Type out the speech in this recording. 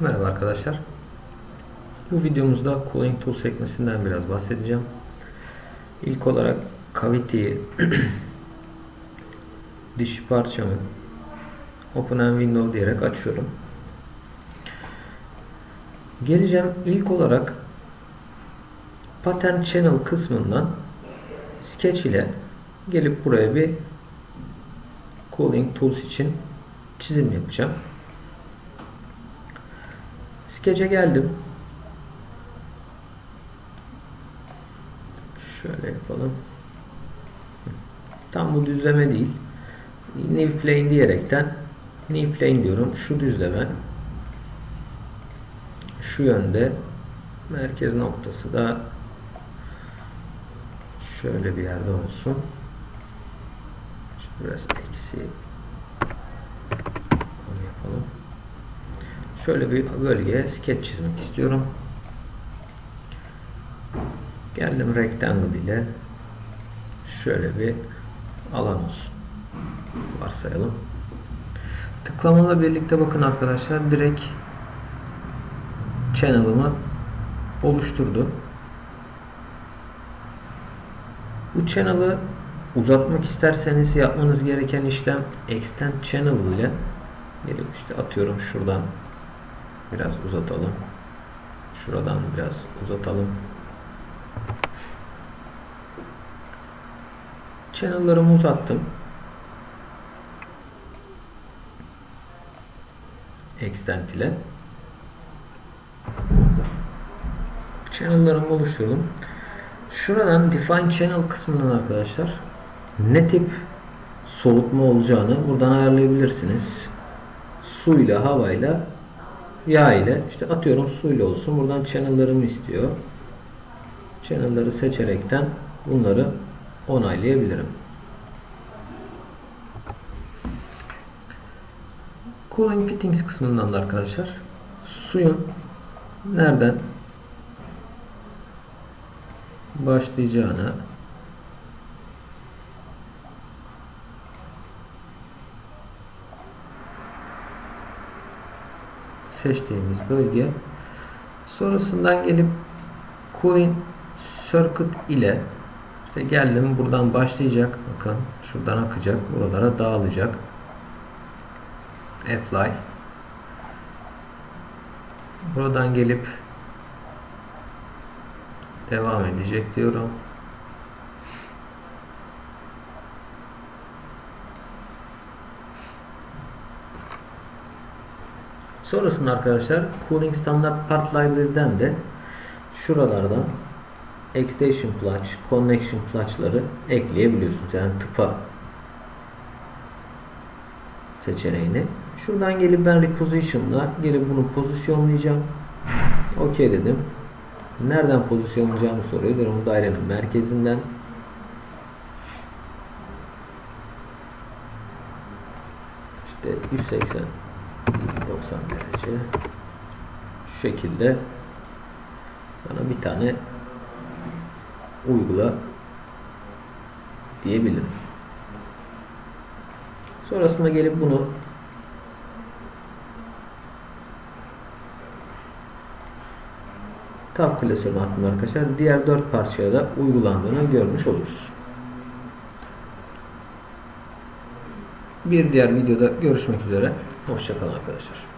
Merhaba arkadaşlar. Bu videomuzda Cooling Tool sekmesinden biraz bahsedeceğim. İlk olarak Cavity'yi dişi parçamı Open and Window diyerek açıyorum. Geleceğim ilk olarak Pattern Channel kısmından Sketch ile gelip buraya bir Cooling Tools için çizim yapacağım. Sketch'e geldim. Şöyle yapalım. Tam bu düzleme değil. New plane diyerekten new plane diyorum. Şu düzleme şu yönde merkez noktası da şöyle bir yerde olsun. Biraz eksi onu yapalım. Şöyle bir bölgeye sketch çizmek istiyorum. Geldim rectangle ile şöyle bir alan olsun. Varsayalım. Tıklamamla birlikte bakın arkadaşlar direkt channel'ımı oluşturdu. Bu channel'ı uzatmak isterseniz yapmanız gereken işlem extend channel ile işte atıyorum şuradan biraz uzatalım. Şuradan biraz uzatalım. Channel'larımı uzattım. Extend ile. Channel'larımı oluşturdum. Şuradan Define Channel kısmından arkadaşlar ne tip soğutma olacağını buradan ayarlayabilirsiniz. Suyla, havayla, yağ ile işte atıyorum suyla olsun. Buradan channel'larımı istiyor. Channel'ları seçerekten bunları onaylayabilirim. Cooling Fittings kısmından da arkadaşlar suyun nereden başlayacağını seçtiğimiz bölge sonrasından gelip cooling circuit ile işte geldim buradan başlayacak bakın şuradan akacak buralara dağılacak. Apply. Buradan gelip devam edecek diyorum Sonrasında arkadaşlar Cooling Standard Part Library'den de şuralardan Extension Clutch, Connection Clutch'ları ekleyebiliyorsunuz. Yani tıpa seçeneğini. Şuradan gelip ben Reposition'la gelip bunu pozisyonlayacağım. OK dedim. Nereden pozisyonlayacağımı soruyor. Diyorum dairenin merkezinden. İşte 180 90 derece şu şekilde bana bir tane uygula diyebilirim. Sonrasında gelip bunu tab klasörüne attım arkadaşlar. Diğer dört parçaya da uygulandığını görmüş oluruz. Bir diğer videoda görüşmek üzere. Hoşçakalın arkadaşlar.